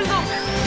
师兄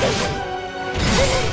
Let's go.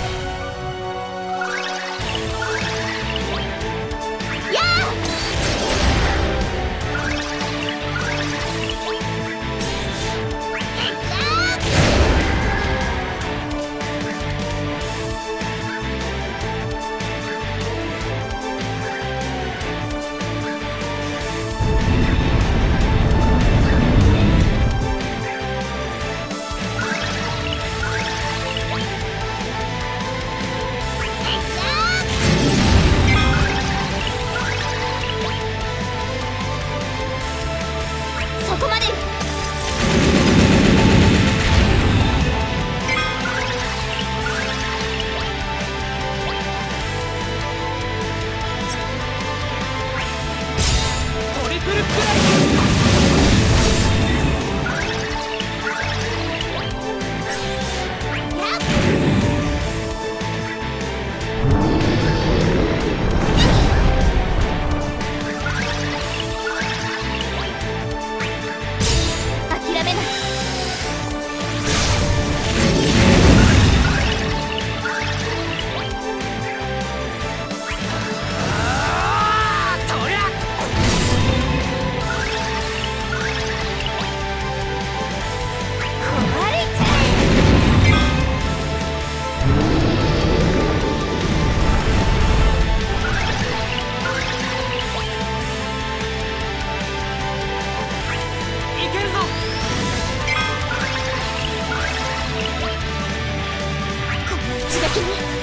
Thank.